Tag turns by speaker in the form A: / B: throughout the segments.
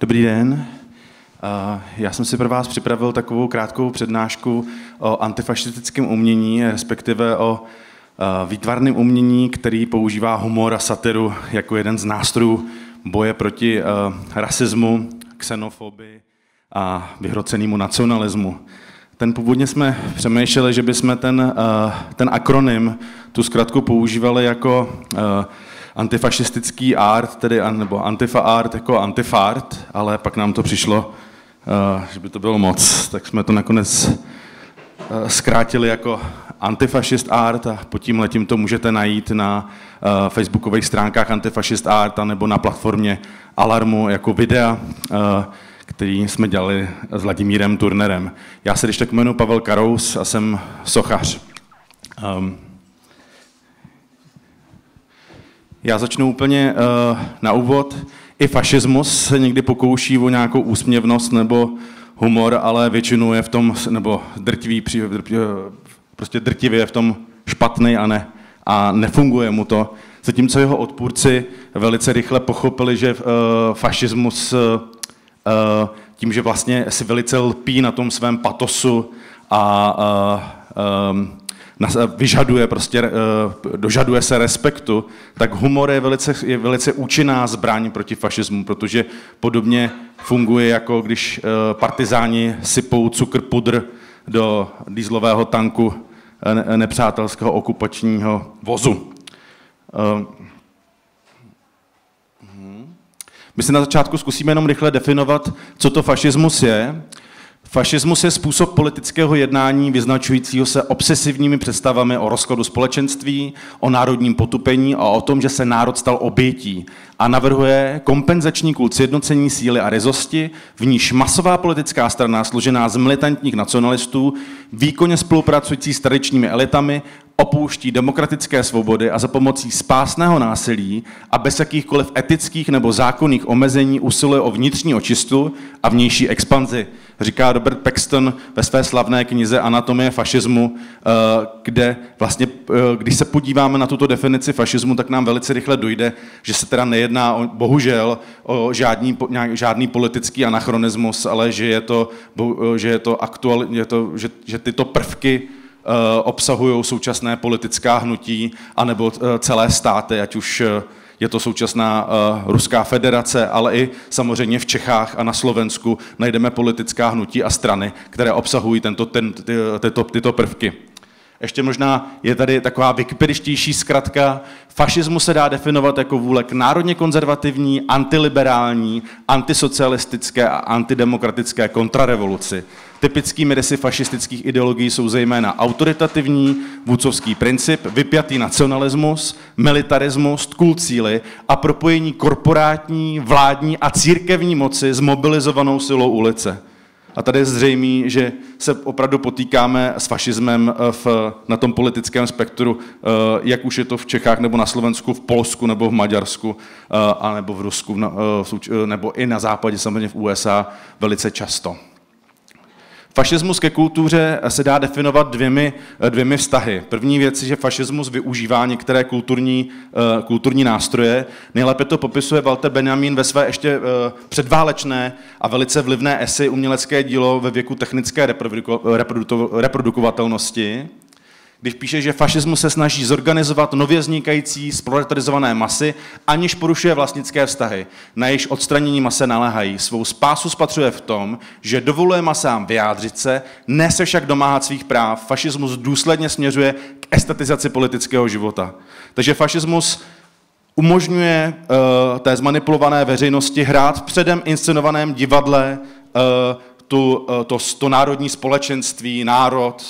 A: Dobrý den. Já jsem si pro vás připravil takovou krátkou přednášku o antifašistickém umění, respektive o výtvarném umění, který používá humor a satiru jako jeden z nástrojů boje proti rasismu, xenofobii a vyhrocenému nacionalismu. Ten původně jsme přemýšleli, že bychom ten, ten akronym, tu zkratku používali jako antifašistický art, tedy, nebo antifa art jako antifart, ale pak nám to přišlo, eh, že by to bylo moc, tak jsme to nakonec eh, zkrátili jako antifašist art a pod tím letím to můžete najít na eh, facebookových stránkách antifašist art nebo na platformě Alarmu jako videa, který jsme dělali s Vladimírem Turnerem. Já se když tak jmenuji Pavel Karous a jsem sochař. Um, Já začnu úplně uh, na úvod. I fašismus se někdy pokouší o nějakou úsměvnost nebo humor, ale většinou je v tom, nebo drtivý, prostě drtivě je v tom špatný a, ne, a nefunguje mu to. Zatímco jeho odpůrci velice rychle pochopili, že uh, fašismus uh, tím, že vlastně si velice lpí na tom svém patosu a uh, um, vyžaduje, prostě, eh, dožaduje se respektu, tak humor je velice, je velice účinná zbraň proti fašismu, protože podobně funguje, jako když eh, partizáni sypou cukr pudr do dýzlového tanku eh, nepřátelského okupačního vozu. Mhm. My si na začátku zkusíme jenom rychle definovat, co to fašismus je. Fašismus je způsob politického jednání vyznačujícího se obsesivními představami o rozkladu společenství, o národním potupení a o tom, že se národ stal obětí a navrhuje kompenzační kult sjednocení síly a rezosti, v níž masová politická strana složená z militantních nacionalistů, výkonně spolupracující s tradičními elitami, opouští demokratické svobody a za pomocí spásného násilí a bez jakýchkoliv etických nebo zákonných omezení usiluje o vnitřní očistu a vnější expanzi říká Robert Paxton ve své slavné knize Anatomie fašismu, eh, kde vlastně, eh, když se podíváme na tuto definici fašismu, tak nám velice rychle dojde, že se teda nejedná o, bohužel o žádný, žádný politický anachronismus, ale že je to, eh, že je to aktuál, je to, že, že tyto prvky obsahují současné politická hnutí anebo celé státy, ať už je to současná Ruská federace, ale i samozřejmě v Čechách a na Slovensku najdeme politická hnutí a strany, které obsahují tento, ten, ty, tyto, tyto prvky. Ještě možná je tady taková wikipedištější zkratka. Fašismus se dá definovat jako vůle k národně konzervativní, antiliberální, antisocialistické a antidemokratické kontrarevoluci. Typickými rysy fašistických ideologií jsou zejména autoritativní, vůcovský princip, vypjatý nacionalismus, militarismus, kult síly a propojení korporátní, vládní a církevní moci s mobilizovanou silou ulice. A tady je zřejmé, že se opravdu potýkáme s fašismem eh, v, na tom politickém spektru, eh, jak už je to v Čechách nebo na Slovensku, v Polsku nebo v Maďarsku, eh, a nebo v Rusku, nebo i na západě, samozřejmě v USA, velice často. Fašismus ke kultuře se dá definovat dvěmi, dvěmi vztahy. První věc je, že fašismus využívá některé kulturní, uh, kulturní nástroje. Nejlépe to popisuje Walter Benjamin ve své ještě uh, předválečné a velice vlivné esy umělecké dílo ve věku technické reprodukovatelnosti když píše, že fašismus se snaží zorganizovat nově vznikající spoletarizované masy, aniž porušuje vlastnické vztahy. Na jejíž odstranění mase naléhají. Svou spásu spatřuje v tom, že dovoluje masám vyjádřit se, ne se však domáhat svých práv. Fašismus důsledně směřuje k estetizaci politického života. Takže fašismus umožňuje uh, té zmanipulované veřejnosti hrát v předem inscenovaném divadle uh, tu, uh, to, to národní společenství, národ,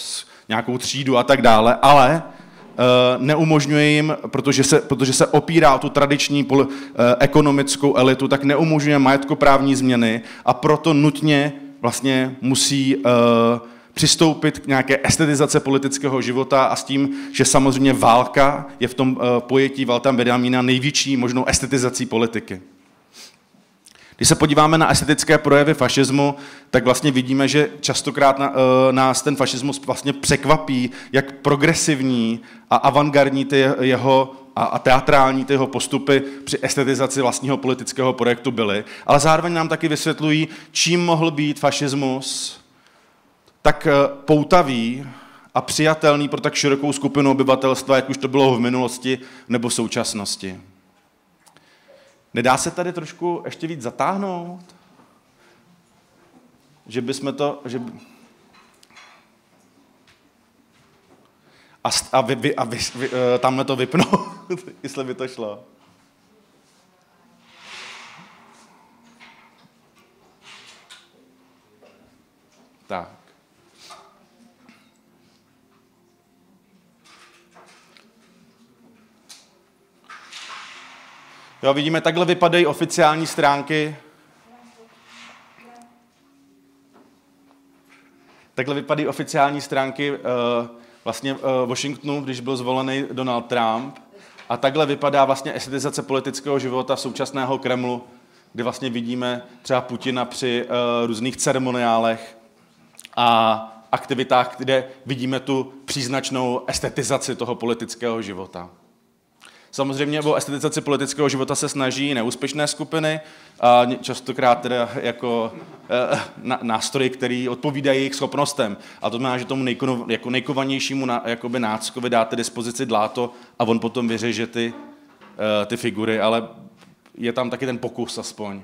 A: nějakou třídu a tak dále, ale eh, neumožňuje jim, protože se, protože se opírá o tu tradiční pol, eh, ekonomickou elitu, tak neumožňuje majetkoprávní změny a proto nutně vlastně musí uh, přistoupit k nějaké estetizace politického života a s tím, že samozřejmě válka je v tom pojetí Valta Benjamina největší možnou estetizací politiky. Když se podíváme na estetické projevy fašismu, tak vlastně vidíme, že častokrát uh, nás ten fašismus vlastně překvapí, jak progresivní a avantgardní ty jeho a, a teatrální ty jeho postupy při estetizaci vlastního politického projektu byly, ale zároveň nám taky vysvětlují, čím mohl být fašismus tak eh, poutavý a přijatelný pro tak širokou skupinu obyvatelstva, jak už to bylo v minulosti nebo v současnosti. Nedá se tady trošku ještě víc zatáhnout? Že bychom to... Že. A, a, vy, vy, a vy, vy, eh, tamhle to vypnout, jestli by to šlo. Tak. Jo, vidíme, takhle vypadají oficiální stránky. Takhle vypadají oficiální stránky uh, vlastně uh, Washingtonu, když byl zvolený Donald Trump. A takhle vypadá vlastně estetizace politického života současného Kremlu, kde vlastně vidíme třeba Putina při uh, různých ceremoniálech a aktivitách, kde vidíme tu příznačnou estetizaci toho politického života. Samozřejmě o estetizaci politického života se snaží neúspěšné skupiny, a častokrát teda jako e, nástroje, které odpovídají jejich schopnostem. A to znamená, že tomu nejko, jako nejkovanějšímu na, jakoby náckovi dáte dispozici dláto a on potom vyřeže ty, e, ty figury, ale je tam taky ten pokus aspoň.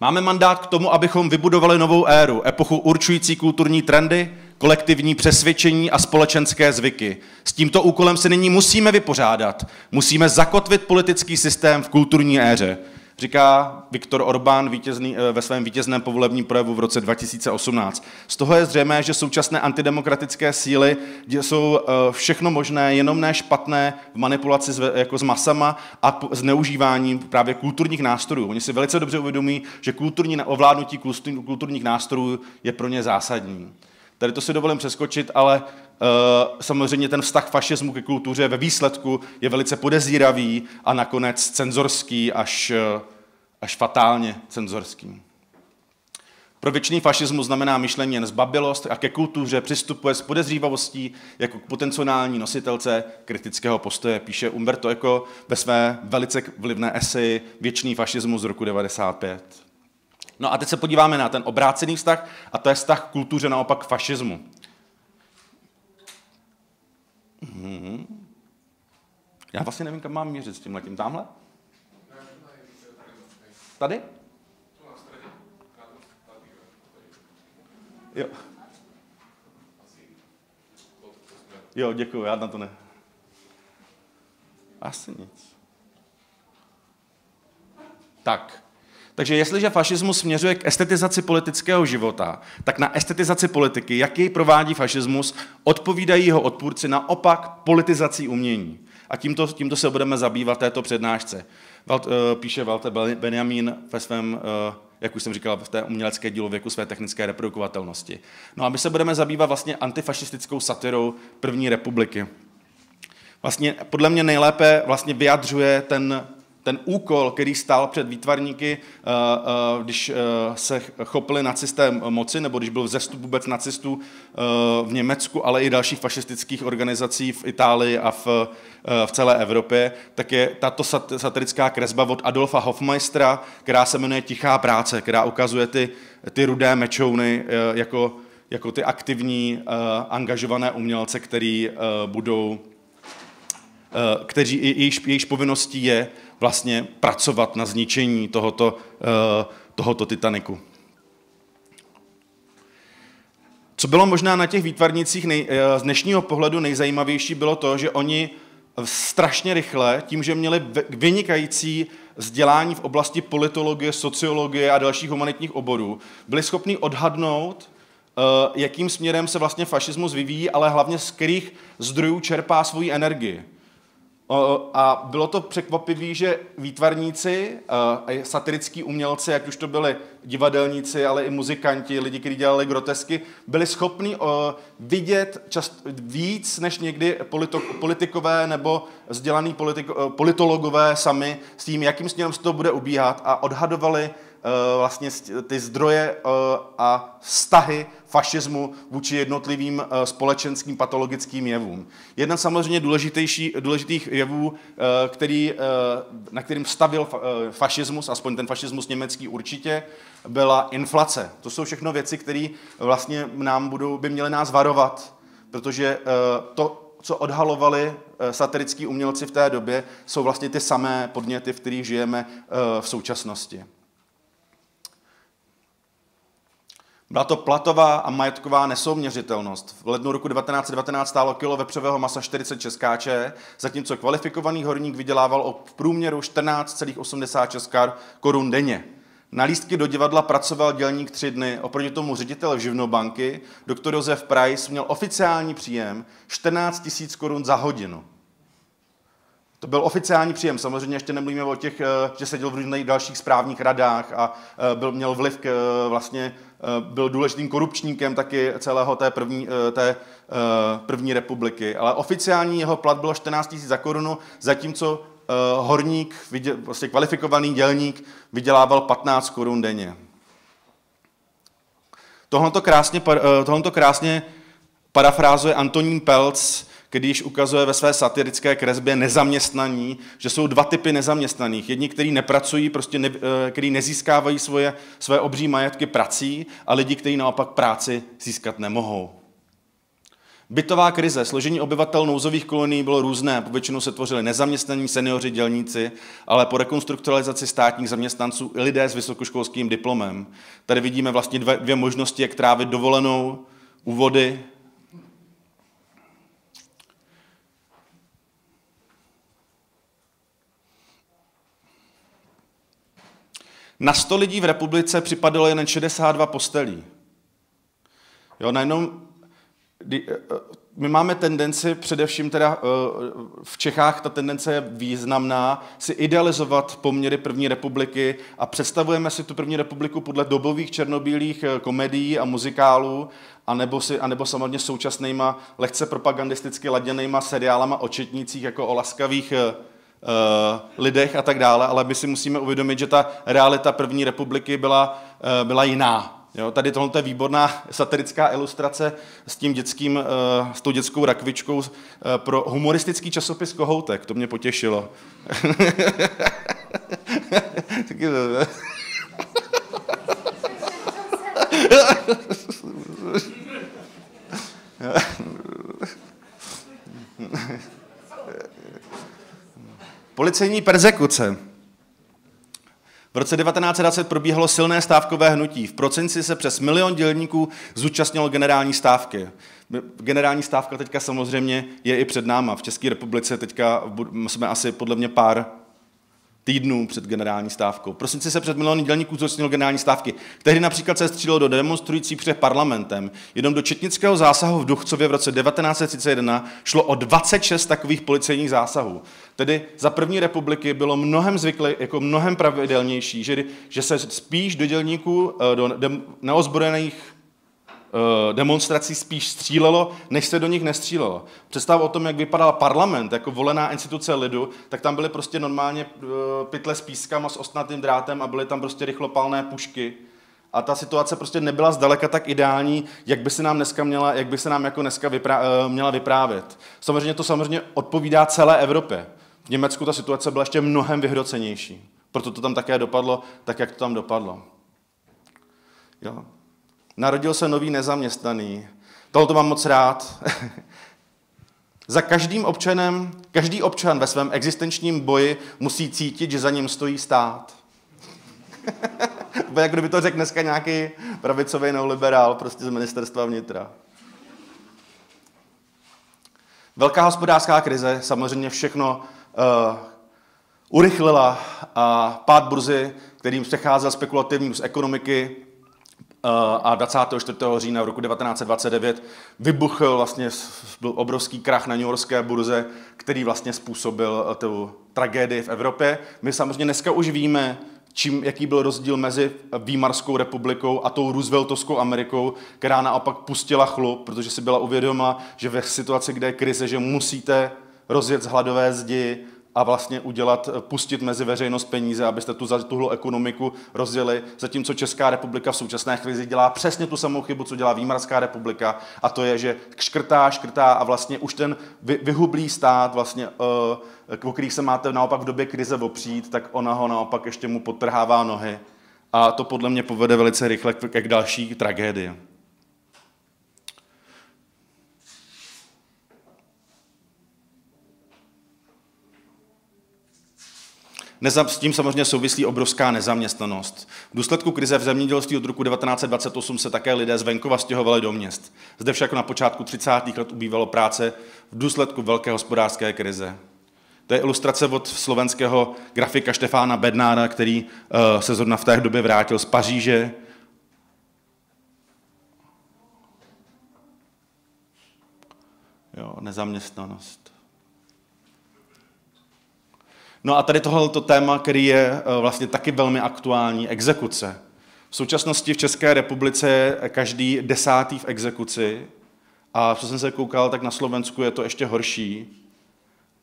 A: Máme mandát k tomu, abychom vybudovali novou éru, epochu určující kulturní trendy, kolektivní přesvědčení a společenské zvyky. S tímto úkolem se nyní musíme vypořádat. Musíme zakotvit politický systém v kulturní éře, říká Viktor Orbán vítězný, eh, ve svém vítězném povolebním projevu v roce 2018. Z toho je zřejmé, že současné antidemokratické síly jsou eh, všechno možné, jenom ne špatné v manipulaci s, jako s masama a zneužíváním právě kulturních nástrojů. Oni si velice dobře uvědomí, že kulturní ovládnutí kulturních nástrojů je pro ně zásadní. Tady to si dovolím přeskočit, ale uh, samozřejmě ten vztah fašismu ke kultuře ve výsledku je velice podezíravý a nakonec cenzorský až, uh, až fatálně cenzorský. Pro věčný fašismus znamená myšlení jen zbabilost a ke kultuře přistupuje s podezřívavostí jako k potenciální nositelce kritického postoje, píše Umberto Eco ve své velice vlivné eseji Věčný fašismus z roku 95. No a teď se podíváme na ten obrácený vztah, a to je vztah k kultuře naopak k fašismu. Hmm. Já vlastně nevím, kam mám měřit s tím letím. Tamhle? Tady? Jo. Jo, děkuji, já na to ne. Asi nic. Tak. Takže jestliže fašismus směřuje k estetizaci politického života, tak na estetizaci politiky, jak jej provádí fašismus, odpovídají jeho odpůrci naopak politizací umění. A tímto, tímto se budeme zabývat této přednášce. Valt, uh, píše Walter Benjamin ve svém, uh, jak už jsem říkal, v té umělecké dílověku své technické reprodukovatelnosti. No a my se budeme zabývat vlastně antifašistickou satirou první republiky. Vlastně podle mě nejlépe vlastně vyjadřuje ten ten úkol, který stál před výtvarníky, eh, eh, když eh, se chopili nacisté moci, nebo když byl vzestup vůbec nacistů v Německu, ale i dalších fašistických organizací v Itálii a v, v celé Evropě, tak je tato satirická kresba od Adolfa Hofmeistera, která se jmenuje Tichá práce, která ukazuje ty, ty rudé mečouny jako, jako ty aktivní, angažované umělce, který budou kteří, jejichž, jejichž povinností je vlastně pracovat na zničení tohoto, eh, tohoto Titaniku. Co bylo možná na těch výtvarnicích nej, eh, z dnešního pohledu nejzajímavější, bylo to, že oni strašně rychle, tím, že měli vynikající vzdělání v oblasti politologie, sociologie a dalších humanitních oborů, byli schopni odhadnout, eh, jakým směrem se vlastně fašismus vyvíjí, ale hlavně z kterých zdrojů čerpá svoji energii. A bylo to překvapivé, že výtvarníci, satirický umělci, jak už to byli divadelníci, ale i muzikanti, lidi, kteří dělali grotesky, byli schopni vidět čast, víc než někdy politikové nebo vzdělaný politologové sami s tím, jakým směrem se to bude ubíhat a odhadovali vlastně ty zdroje a vztahy fašismu vůči jednotlivým společenským patologickým jevům. Jeden samozřejmě důležitější, důležitých jevů, který, na kterým stavil fašismus, aspoň ten fašismus německý určitě, byla inflace. To jsou všechno věci, které vlastně nám budou, by měly nás varovat, protože to, co odhalovali eh, satirický umělci v té době, jsou vlastně ty samé podněty, v kterých žijeme eh, v současnosti. Byla to platová a majetková nesouměřitelnost. V lednu roku 1919 stálo kilo vepřového masa 46 kč, zatímco kvalifikovaný horník vydělával v průměru 14,86 korun denně. Na lístky do divadla pracoval dělník tři dny, oproti tomu ředitel živnobanky, doktor Josef Price, měl oficiální příjem 14 000 korun za hodinu. To byl oficiální příjem, samozřejmě ještě nemluvíme o těch, eh, že seděl v různých dalších správních radách a eh, byl, měl vliv, k, eh, vlastně byl důležitým korupčníkem taky celého té první, té první republiky. Ale oficiální jeho plat bylo 14 000 za korunu, zatímco horník, vlastně kvalifikovaný dělník, vydělával 15 korun denně. Tohle to krásně, uh, tohleto krásně parafrázuje Antonín Pelc, když ukazuje ve své satirické kresbě nezaměstnaní, že jsou dva typy nezaměstnaných. Jedni, kteří nepracují, prostě ne, eh, kteří nezískávají svoje, své obří majetky prací a lidi, kteří naopak práci získat nemohou. Bytová krize, složení obyvatel nouzových kolonií bylo různé, povětšinou se tvořili nezaměstnaní seniori, dělníci, ale po rekonstrukturalizaci státních zaměstnanců i lidé s vysokoškolským diplomem. Tady vidíme vlastně dvě, dvě možnosti, jak trávit dovolenou u vody. Na 100 lidí v republice připadalo jen 62 postelí. Jo, najednou Eh, eh, my máme tendenci, především teda eh, v Čechách ta tendence je významná, si idealizovat poměry první republiky a představujeme si tu první republiku podle dobových černobílých komedií a muzikálů, anebo, si, anebo samozřejmě současnýma lehce propagandisticky laděnýma seriálama o četnících jako o laskavých lidech a tak dále, ale my si musíme uvědomit, že ta realita první republiky byla, byla jiná. Jo, tady tohle je výborná satirická ilustrace s tím dětským, eh, s tou dětskou rakvičkou eh, pro humoristický časopis Kohoutek. To mě potěšilo. Policejní persekuce. V roce 1920 probíhalo silné stávkové hnutí. V procenci se přes milion dělníků zúčastnilo generální stávky. Generální stávka teďka samozřejmě je i před náma. V České republice teďka jsme asi podle mě pár týdnů před generální stávkou. Prosinci se před miliony dělníků zúčastnilo generální stávky. Tehdy například se střílelo do demonstrující před parlamentem. Jenom do četnického zásahu v Duchcově v roce 1931 šlo o 26 takových policejních zásahů. Tedy za první republiky bylo mnohem zvyklé, jako mnohem pravidelnější, že, že se spíš do dělníků, eh, do neozbrojených demonstrací spíš střílelo, než se do nich nestřílelo. Představ o tom, jak vypadal parlament jako volená instituce lidu, tak tam byly prostě normálně eh, pytle s pískama, s ostnatým drátem a byly tam prostě rychlopalné pušky. A ta situace prostě nebyla zdaleka tak ideální, jak by se nám dneska měla, jak by se nám jako dneska vyprá, eh, měla vyprávět. Samozřejmě to samozřejmě odpovídá celé Evropě. V Německu ta situace byla ještě mnohem vyhrocenější. Proto to tam také dopadlo tak, jak to tam dopadlo. Jo. Narodil se nový nezaměstnaný. Tohle mám moc rád. za každým občanem, každý občan ve svém existenčním boji musí cítit, že za ním stojí stát. jak kdyby to řekl dneska nějaký pravicový neoliberál prostě z ministerstva vnitra. Velká hospodářská krize samozřejmě všechno uh, urychlila a pád burzy, kterým přecházel spekulativní z ekonomiky, a 24. října v roku 1929 vybuchl vlastně byl obrovský krach na New Yorkské burze, který vlastně způsobil eh, tu tragédii v Evropě. My samozřejmě dneska už víme, čím, jaký byl rozdíl mezi Výmarskou republikou a tou Rooseveltovskou Amerikou, která naopak pustila chlup, protože si byla uvědomila, že ve situaci, kde je krize, že musíte rozjet z hladové zdi a vlastně udělat, pustit mezi veřejnost peníze, abyste tu za tuhle ekonomiku rozdělili, zatímco Česká republika v současné chvíli dělá přesně tu samou chybu, co dělá Výmarská republika, a to je, že škrtá, škrtá a vlastně už ten vyhublý stát, vlastně, o kterých se máte naopak v době krize opřít, tak ona ho naopak ještě mu podtrhává nohy. A to podle mě povede velice rychle k další tragédii. S tím samozřejmě souvislí obrovská nezaměstnanost. V důsledku krize v zemědělství od roku 1928 se také lidé z venkova stěhovali do měst. Zde však na počátku 30. let ubývalo práce v důsledku velké hospodářské krize. To je ilustrace od slovenského grafika Štefána Bednára, který uh, se zrovna v té době vrátil z Paříže. Jo, nezaměstnanost. No a tady tohleto téma, který je uh, vlastně taky velmi aktuální, exekuce. V současnosti v České republice je každý desátý v exekuci a co jsem se koukal, tak na Slovensku je to ještě horší.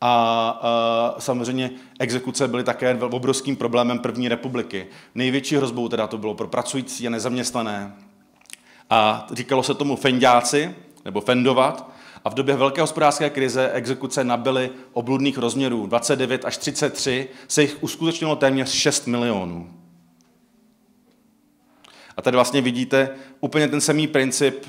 A: A, a samozřejmě exekuce byly také obrovským problémem první republiky. Největší hrozbou teda to bylo pro pracující a nezaměstnané. A říkalo se tomu fendáci, nebo fendovat, a v době velké hospodářské krize exekuce nabyly obludných rozměrů. 29 až 33 se jich uskutečnilo téměř 6 milionů. A tady vlastně vidíte úplně ten samý princip,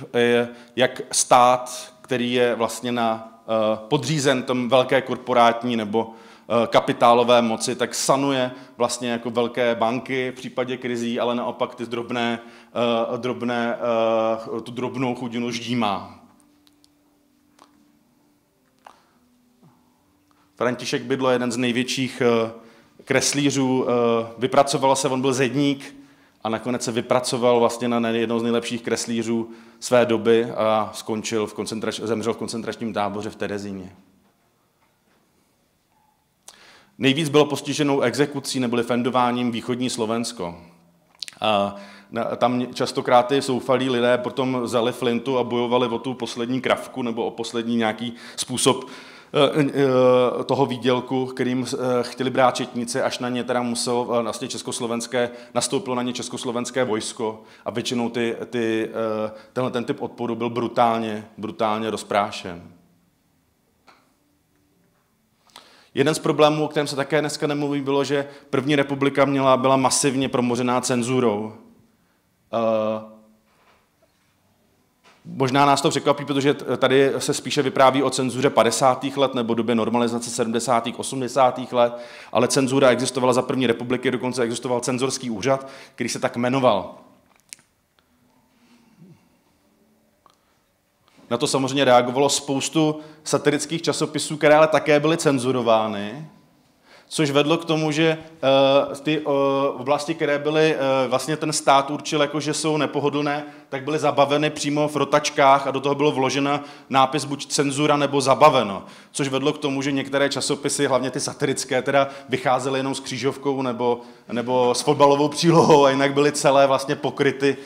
A: jak stát, který je vlastně na Eh, podřízen tom velké korporátní nebo eh, kapitálové moci, tak sanuje vlastně jako velké banky v případě krizí, ale naopak ty drobné, eh, drobné, tu drobnou chudinu ždímá. František Bydlo, jeden z největších kreslířů, vypracoval se, on byl zedník, a nakonec se vypracoval vlastně na jednou z nejlepších kreslířů své doby a skončil v koncentrač, zemřel v koncentračním táboře v Terezíně. Nejvíc bylo postiženou exekucí neboli fendováním východní Slovensko. A tam častokrát ty soufalí lidé potom vzali flintu a bojovali o tu poslední kravku nebo o poslední nějaký způsob Eh, eh, toho výdělku, kterým eh, chtěli brát četníci, až na ně teda musel vlastně československé, nastoupilo na ně československé vojsko a většinou ty, ty, tenhle ten typ odporu byl brutálně, brutálně rozprášen. Jeden z problémů, o kterém se také dneska nemluví, bylo, že první republika měla, byla masivně promořená cenzurou. Možná nás to překvapí, protože tady se spíše vypráví o cenzuře 50. let nebo době normalizace 70. 80. let, ale cenzura existovala za první republiky, dokonce existoval cenzorský úřad, který se tak jmenoval. Na to samozřejmě reagovalo spoustu satirických časopisů, které ale také byly cenzurovány což vedlo k tomu, že uh, ty uh, oblasti, které byly, uh, vlastně ten stát určil jako, že jsou nepohodlné, tak byly zabaveny přímo v rotačkách a do toho bylo vložena nápis buď cenzura nebo zabaveno, což vedlo k tomu, že některé časopisy, hlavně ty satirické, teda vycházely jenom s křížovkou nebo, nebo s fotbalovou přílohou a jinak byly celé vlastně pokryty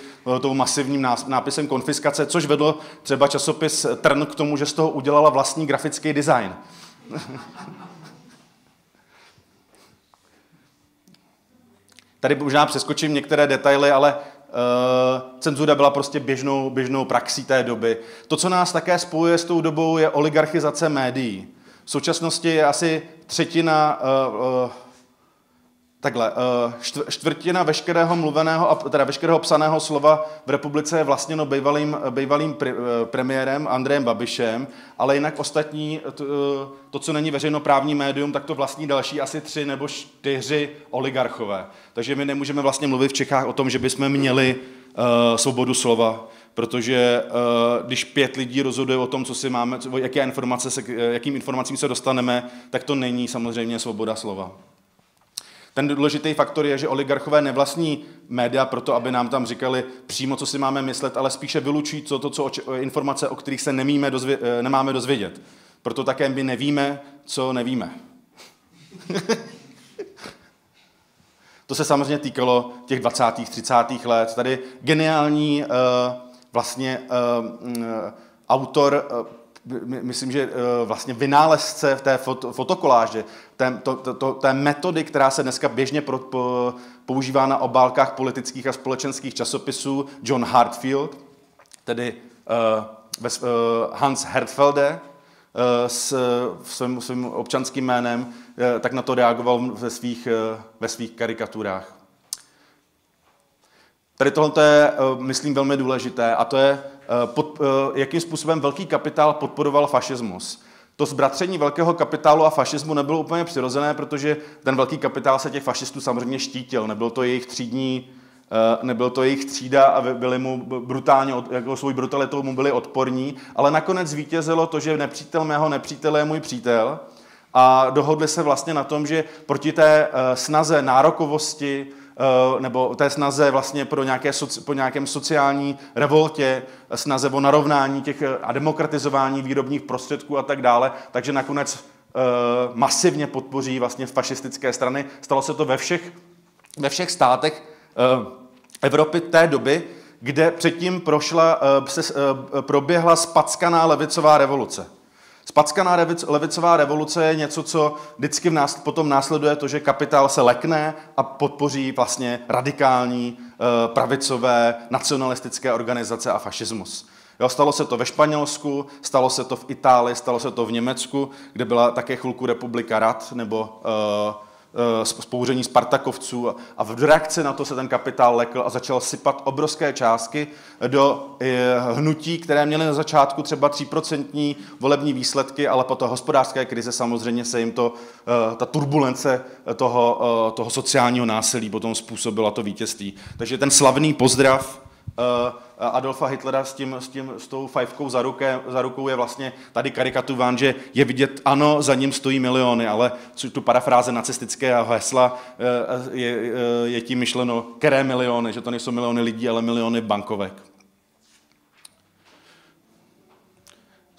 A: tou masivním nápisem konfiskace, což vedlo třeba časopis Trn k tomu, že z toho udělala vlastní grafický design. Tady možná přeskočím některé detaily, ale uh, cenzura byla prostě běžnou, běžnou praxí té doby. To, co nás také spojuje s tou dobou, je oligarchizace médií. V současnosti je asi třetina uh, uh, Takhle, eh, čtvrtina veškerého mluveného, teda veškerého psaného slova v republice je vlastněno bývalým, bývalým eh, premiérem Andrejem Babišem, ale jinak ostatní, to, eh, to, co není veřejnoprávní médium, tak to vlastní další asi tři nebo čtyři oligarchové. Takže my nemůžeme vlastně mluvit v Čechách o tom, že bychom měli svobodu slova, protože když pět lidí rozhoduje o tom, co si máme, jaké informace se, jakým informacím se dostaneme, tak to není samozřejmě svoboda slova. Ten důležitý faktor je, že oligarchové nevlastní média proto, aby nám tam říkali přímo, co si máme myslet, ale spíše vylučují to, to co informace, o kterých se nemíme dozvě, eh, nemáme dozvědět. Proto také my nevíme, co nevíme. to se samozřejmě týkalo těch 20. 30. let. Tady geniální uh, vlastně uh, autor myslím, že vlastně vynálezce v té fotokoláže, té, to, to, to, té metody, která se dneska běžně pro, po, používá na obálkách politických a společenských časopisů, John Hartfield, tedy uh, uh, Hans Hertfelde, uh, s svým, svým občanským jménem, uh, tak na to reagoval ve svých, uh, ve svých karikaturách. Tady tohle je, myslím, velmi důležité a to je, pod, jakým způsobem velký kapitál podporoval fašismus. To zbratření velkého kapitálu a fašismu nebylo úplně přirozené, protože ten velký kapitál se těch fašistů samozřejmě štítil. Nebyl to jejich třídní, nebyl to jejich třída a byli mu brutálně, jako svou brutalitou mu byli odporní, ale nakonec zvítězilo to, že nepřítel mého nepřítele je můj přítel a dohodli se vlastně na tom, že proti té snaze nárokovosti, Eh, nebo té snaze vlastně pro nějaké, po nějakém sociální revoltě, snaze o narovnání těch eh, a demokratizování výrobních prostředků a tak dále, takže nakonec eh, masivně podpoří vlastně fašistické strany. Stalo se to ve všech, ve všech státech Evropy té doby, kde předtím prošla, proběhla spackaná levicová revoluce. Spackaná levicová revoluce je něco, co vždycky v nás, potom následuje to, že kapitál se lekne a podpoří vlastně radikální eh, pravicové nacionalistické organizace a fašismus. Jo, stalo se to ve Španělsku, stalo se to v Itálii, stalo se to v Německu, kde byla také chvilku republika rad, nebo uh, spouření eh, Spartakovců a v reakci na to se ten kapitál lekl a začal sypat obrovské částky do eh, hnutí, které měly na začátku třeba 3% volební výsledky, ale po té hospodářské krize samozřejmě se jim to, eh, ta turbulence toho, toho sociálního násilí potom způsobila to vítězství. Takže ten slavný pozdrav Adolfa Hitlera s, tím, s, tím, s tou fajfkou za, ruke, za rukou je vlastně tady karikatován, že je vidět, ano, za ním stojí miliony, ale tu parafráze nacistického hesla eh, je, eh, je tím myšleno, které miliony, že to nejsou miliony lidí, ale miliony bankovek.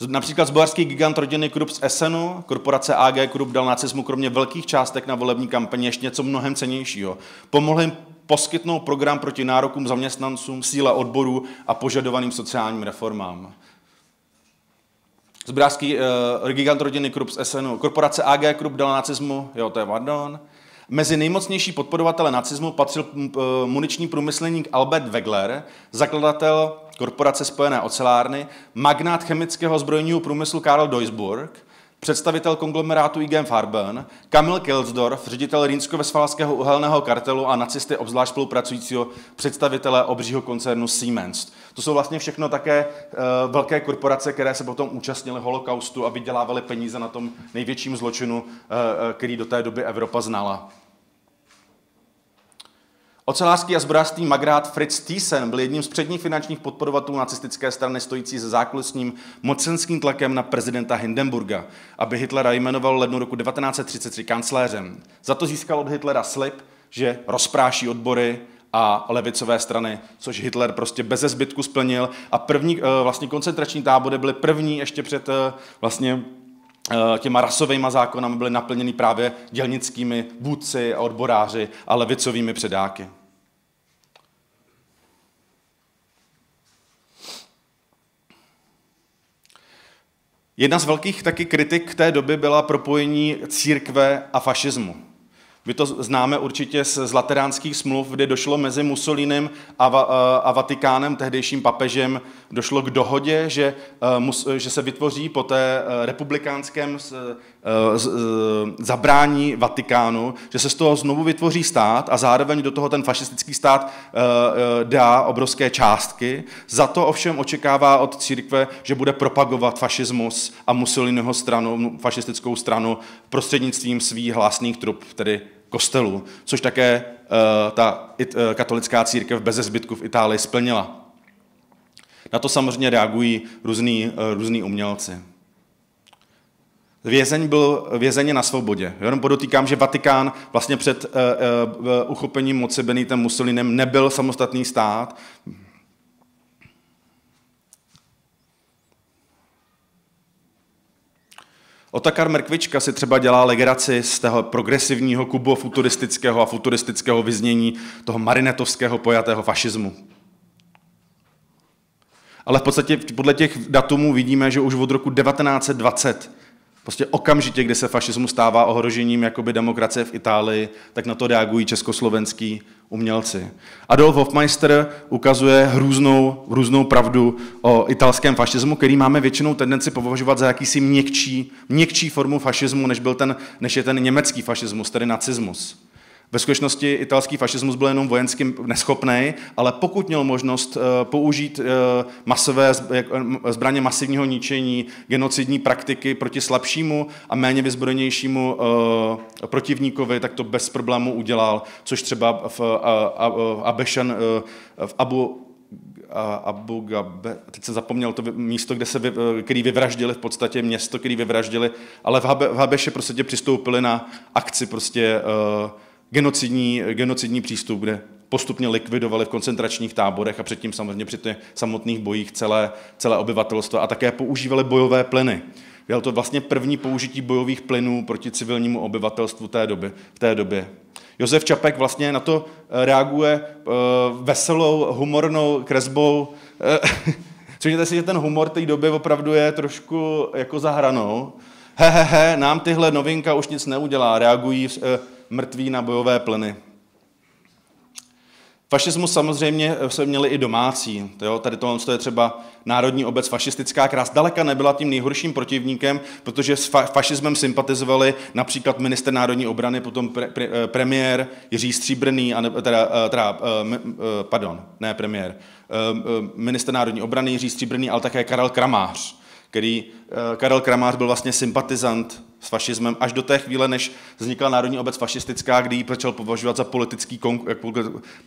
A: Například zboharský gigant rodiny Krupp z Essenu, korporace AG Krupp dal nacismu kromě velkých částek na volební kampaně ještě něco mnohem cenějšího. Pomohl jim poskytnout program proti nárokům zaměstnancům, síle odborů a požadovaným sociálním reformám. Zbrářský uh, gigant rodiny Krupp z SNU. Korporace AG Krupp dala nacismu, jo, to je Vardon. Mezi nejmocnější podporovatele nacismu patřil uh, muniční průmyslník Albert Wegler, zakladatel korporace Spojené ocelárny, magnát chemického zbrojního průmyslu Karl Duisburg, představitel konglomerátu IGM Farben, Kamil Kelsdorf, ředitel Rýnsko-Vesfalského uhelného kartelu a nacisty obzvlášť spolupracujícího představitele obřího koncernu Siemens. To jsou vlastně všechno také uh, velké korporace, které se potom účastnily holokaustu a vydělávaly peníze na tom největším zločinu, uh, který do té doby Evropa znala. Ocelářský a zbrojařský magrát Fritz Thyssen byl jedním z předních finančních podporovatelů nacistické strany stojící se zákulisním mocenským tlakem na prezidenta Hindenburga, aby Hitlera jmenoval lednu roku 1933 kancléřem. Za to získal od Hitlera slib, že rozpráší odbory a levicové strany, což Hitler prostě bez zbytku splnil. A první eh, vlastně koncentrační tábory byly první ještě před eh, vlastně eh, těma rasovými zákonami byly naplněny právě dělnickými vůdci a odboráři a levicovými předáky. Jedna z velkých taky kritik té doby byla propojení církve a fašismu. Vy to známe určitě z lateránských smluv, kde došlo mezi Mussolinem a, va, eh, a Vatikánem, tehdejším papežem, došlo k dohodě, že, eh, že se vytvoří po té eh, republikánském zabrání Vatikánu, že se z toho znovu vytvoří stát a zároveň do toho ten fašistický stát dá obrovské částky. Za to ovšem očekává od církve, že bude propagovat fašismus a Mussoliniho stranu, fašistickou stranu prostřednictvím svých hlasných trup, tedy kostelů, což také ta katolická církev bez zbytku v Itálii splnila. Na to samozřejmě reagují různý, uh, různý umělci. Vězeň byl vězeně na svobodě. Jenom podotýkám, že Vatikán vlastně před uh, uh, uchopením moci Benitem Mussolinem nebyl samostatný stát. Otakar Merkvička si třeba dělá legraci z toho progresivního kubo-futuristického a futuristického vyznění toho marinetovského pojatého fašismu. Ale v podstatě podle těch datumů vidíme, že už od roku 1920 Prostě okamžitě, kdy se fašismus stává ohrožením jakoby demokracie v Itálii, tak na to reagují československý umělci. Adolf Hofmeister ukazuje hrůznou, hrůznou pravdu o italském fašismu, který máme většinou tendenci považovat za jakýsi měkčí, měkčí formu fašismu, než, byl ten, než je ten německý fašismus, tedy nacismus. Ve skutečnosti italský fašismus byl jenom vojensky neschopný, ale pokud měl možnost eh, použít eh, masové eh, zbraně masivního ničení, genocidní praktiky proti slabšímu a méně vyzbrojenějšímu protivníkovi, tak to bez problému udělal, což třeba v Abešan, v Abu Abu Gabe, teď jsem zapomněl to místo, kde se vy, který vyvraždili, v podstatě město, který vyvraždili, ale v, Habe, v Habeše prostě přistoupili na akci prostě uh, genocidní, genocidní přístup, kde postupně likvidovali v koncentračních táborech a předtím samozřejmě při těch samotných bojích celé, celé obyvatelstvo a také používali bojové plyny. Byl to vlastně první použití bojových plynů proti civilnímu obyvatelstvu té doby, v té době. Josef Čapek vlastně na to eh, reaguje uh, veselou, humornou kresbou. Uh, si, že ten humor té doby opravdu je trošku jako za hranou. He, he, he, nám tyhle novinka už nic neudělá, reagují mrtví na bojové plyny. Fašismus samozřejmě se měli i domácí. Jo? Tady tohle je třeba národní obec fašistická, která zdaleka nebyla tím nejhorším protivníkem, protože s fa- fašismem sympatizovali například minister národní obrany, potom pre- pre- eh, premiér Jiří Stříbrný, a ne, teda, eh, teda, pardon, ne premiér, minister národní obrany Jiří Stříbrný, ale také Karel Kramář který eh, Karel Kramář byl vlastně sympatizant s fašismem až do té chvíle, než vznikla Národní obec fašistická, kdy ji začal považovat za politický,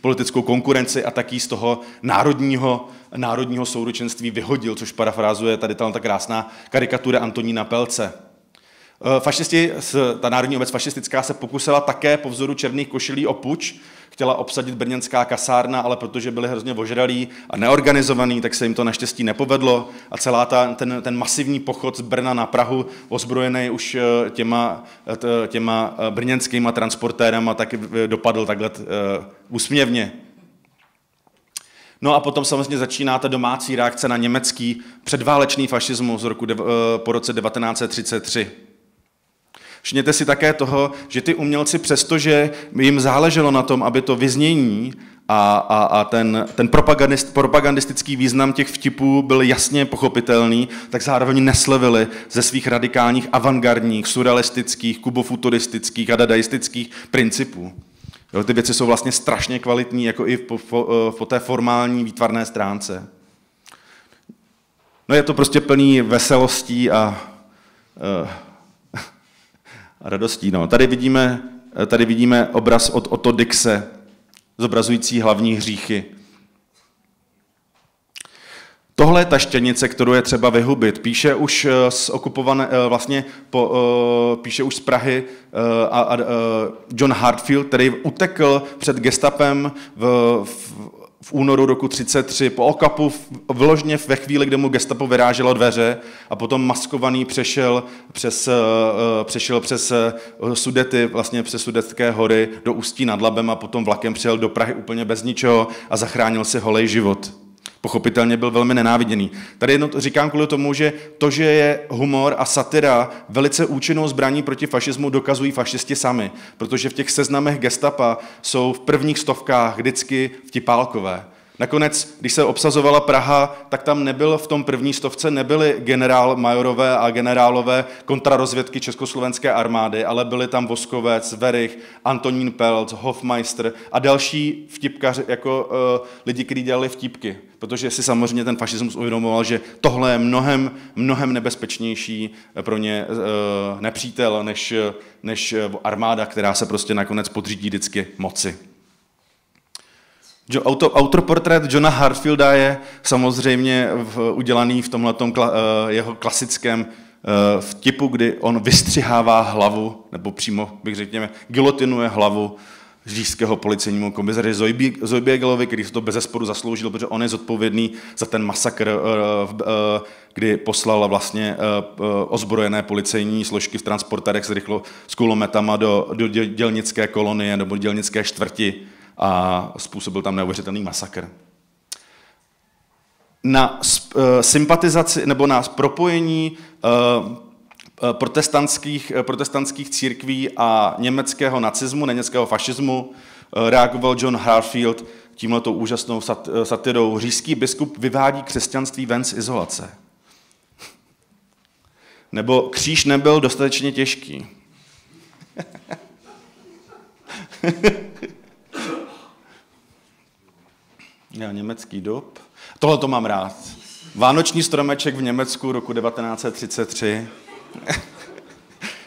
A: politickou konkurenci a taky z toho národního, národního souručenství vyhodil, což parafrázuje tady ta krásná karikatura Antonína Pelce. Eh, fašisti, ta národní obec fašistická se pokusila také po vzoru černých košilí o puč, chtěla obsadit brněnská kasárna, ale protože byli hrozně ožralí a neorganizovaní, tak se jim to naštěstí nepovedlo a celá ta, ten, ten masivní pochod z Brna na Prahu, ozbrojený už eh, těma, eh, těma brněnskýma transportérama, tak dopadl takhle úsměvně. No a potom samozřejmě začíná ta domácí reakce na německý předválečný fašismus z roku, po roce 1933. Všimněte si také toho, že ty umělci, přestože jim záleželo na tom, aby to vyznění a, a, a ten, ten propagandist, propagandistický význam těch vtipů byl jasně pochopitelný, tak zároveň neslevili ze svých radikálních avantgardních, surrealistických, kubofuturistických a dadaistických principů. Jo, ty věci jsou vlastně strašně kvalitní, jako i po, po, po té formální výtvarné stránce. No je to prostě plný veselostí a uh, radostí. No. Tady, vidíme, tady vidíme obraz od Otto Dixe, zobrazující hlavní hříchy. Tohle je ta štěnice, kterou je třeba vyhubit. Píše už eh, z okupované, eh, vlastně po, eh, píše už z Prahy a, a, John Hartfield, který utekl před gestapem v, v v únoru roku 33 po okapu vložně ve chvíli, kdy mu gestapo vyráželo dveře a potom maskovaný přešel přes, eh, eh, přešel přes eh, Sudety, vlastně přes Sudetské hory do Ústí nad Labem a potom vlakem přijel do Prahy úplně bez ničeho a zachránil si holej život pochopitelně byl velmi nenáviděný. Tady jedno říkám kvůli tomu, že to, že je humor a satira velice účinnou zbraní proti fašismu, dokazují fašisti sami, protože v těch seznamech gestapa jsou v prvních stovkách vždycky vtipálkové. Nakonec, když se obsazovala Praha, tak tam nebyl v tom první stovce, nebyli generál majorové a generálové kontrarozvědky Československé armády, ale byli tam Voskovec, Verich, Antonín Pelc, Hofmeister a další vtipkaři, jako uh, lidi, kteří dělali vtipky. Protože si samozřejmě ten fašismus uvědomoval, že tohle je mnohem, mnohem nebezpečnější pro ně uh, nepřítel, než, než armáda, která se prostě nakonec podřídí vždycky moci. Auto, autoportrét Johna Hartfielda je samozřejmě v, udělaný v tomhle kla, jeho klasickém vtipu, kdy on vystřihává hlavu, nebo přímo bych řekněme, gilotinuje hlavu říšského policejnímu komisaři Zojběgelovi, který se to bez zesporu zasloužil, protože on je zodpovědný za ten masakr, uh, uh, kdy poslal vlastně uh, ozbrojené policejní složky v transportérech s rychlo s kulometama do, do dělnické kolonie nebo dělnické čtvrti a způsobil tam neuvěřitelný masakr. na sympatizaci nebo na propojení protestantských, protestantských církví a německého nacismu, německého fašismu reagoval John Harfield tímto úžasnou satirou. Říšský biskup vyvádí křesťanství ven z izolace. Nebo kříž nebyl dostatečně těžký. Já německý dob. Tohle to mám rád. Vánoční stromeček v Německu roku 1933.